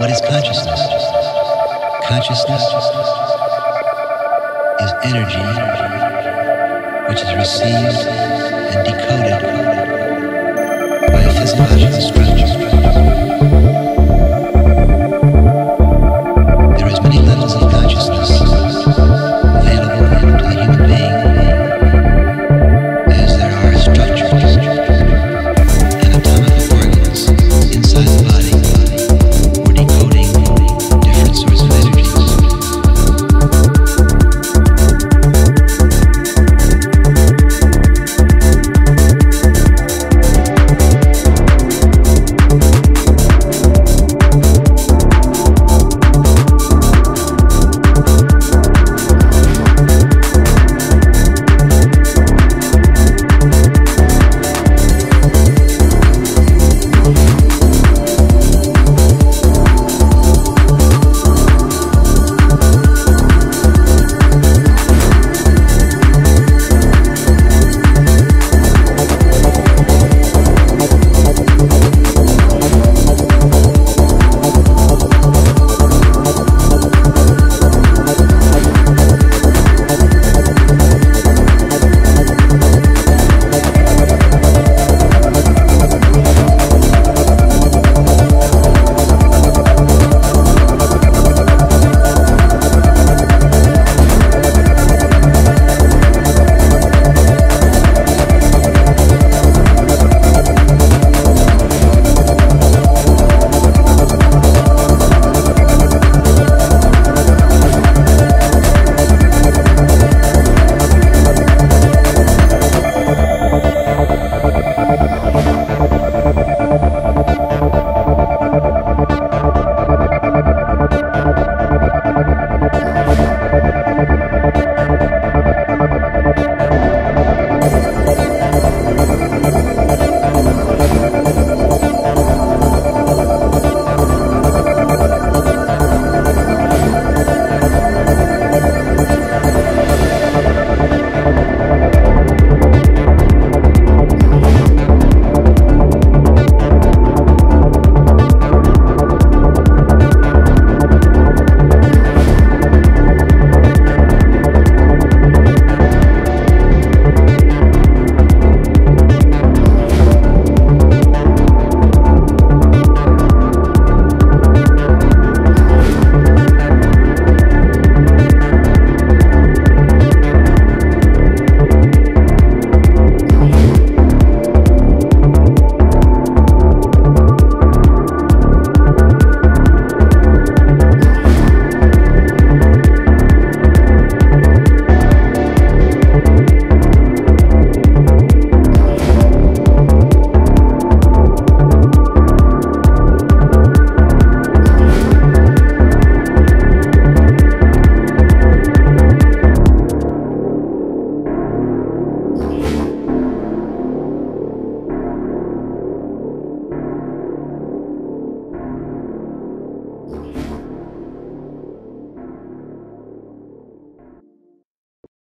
What is consciousness. Consciousness is energy which is received and decoded by a physiological structure.